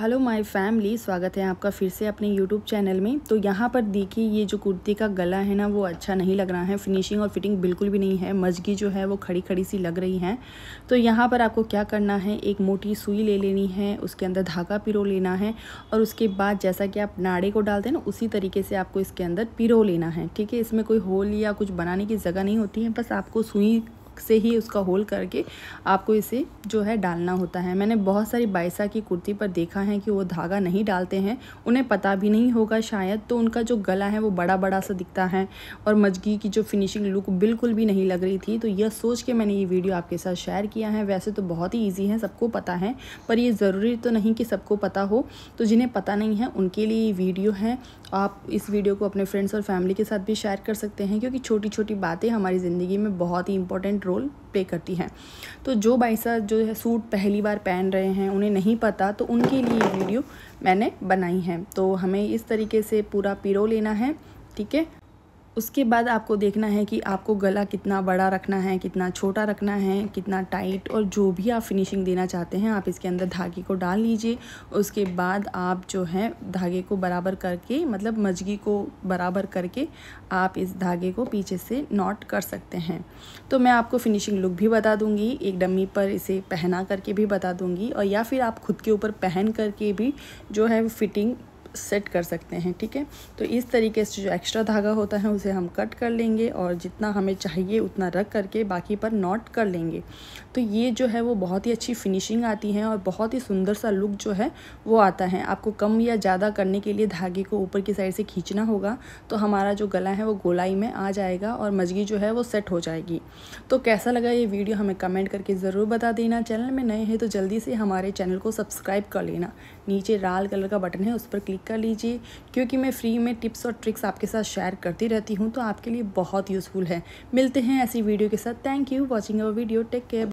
Hello my family, स्वागत है आपका फिर से अपने यूट्यूब चैनल में। तो यहाँ पर देखिए, ये जो कुर्ती का गला है ना, वो अच्छा नहीं लग रहा है। फिनिशिंग और फिटिंग बिल्कुल भी नहीं है। मजगी जो है, वो खड़ी खड़ी सी लग रही है। तो यहाँ पर आपको क्या करना है, एक मोटी सुई ले लेनी है, उसके अंदर धागा पिरो लेना है और उसके बाद जैसा कि आप नाड़े को डालते हैं ना, उसी तरीके से आपको इसके अंदर पिरो लेना है। ठीक है, इसमें कोई होल या कुछ बनाने की जगह नहीं होती है, बस आपको सुई से ही उसका होल करके आपको इसे जो है डालना होता है। मैंने बहुत सारी बाइसा की कुर्ती पर देखा है कि वो धागा नहीं डालते हैं, उन्हें पता भी नहीं होगा शायद तो उनका जो गला है वो बड़ा बड़ा सा दिखता है और मजगी की जो फिनिशिंग लुक बिल्कुल भी नहीं लग रही थी। तो यह सोच के मैंने ये वीडियो आपके साथ शेयर किया है। वैसे तो बहुत ही ईजी है, सबको पता है, पर ये ज़रूरी तो नहीं कि सबको पता हो तो जिन्हें पता नहीं है, उनके लिए ये वीडियो है। आप इस वीडियो को अपने फ्रेंड्स और फैमिली के साथ भी शेयर कर सकते हैं, क्योंकि छोटी छोटी बातें हमारी ज़िंदगी में बहुत ही इंपॉर्टेंट रोल प्ले करती हैं। तो जो बाइसा जो है सूट पहली बार पहन रहे हैं, उन्हें नहीं पता तो उनके लिए वीडियो मैंने बनाई है। तो हमें इस तरीके से पूरा पिरो लेना है, ठीक है? उसके बाद आपको देखना है कि आपको गला कितना बड़ा रखना है, कितना छोटा रखना है, कितना टाइट और जो भी आप फिनिशिंग देना चाहते हैं, आप इसके अंदर धागे को डाल लीजिए। उसके बाद आप जो है धागे को बराबर करके मतलब मजगी को बराबर करके आप इस धागे को पीछे से नॉट कर सकते हैं। तो मैं आपको फिनिशिंग लुक भी बता दूँगी, एक डमी पर इसे पहना करके भी बता दूँगी और या फिर आप खुद के ऊपर पहन करके भी जो है फिटिंग सेट कर सकते हैं, ठीक है? तो इस तरीके से जो एक्स्ट्रा धागा होता है, उसे हम कट कर लेंगे और जितना हमें चाहिए उतना रख करके बाकी पर नॉट कर लेंगे। तो ये जो है वो बहुत ही अच्छी फिनिशिंग आती है और बहुत ही सुंदर सा लुक जो है वो आता है। आपको कम या ज़्यादा करने के लिए धागे को ऊपर की साइड से खींचना होगा तो हमारा जो गला है वो गोलाई में आ जाएगा और मजगी जो है वो सेट हो जाएगी। तो कैसा लगा ये वीडियो, हमें कमेंट करके ज़रूर बता देना। चैनल में नए हैं तो जल्दी से हमारे चैनल को सब्सक्राइब कर लेना। नीचे लाल कलर का बटन है, उस पर क्लिक कर लीजिए। क्योंकि मैं फ्री में टिप्स और ट्रिक्स आपके साथ शेयर करती रहती हूँ तो आपके लिए बहुत यूज़फुल है। मिलते हैं ऐसी वीडियो के साथ। Thank you watching our video take care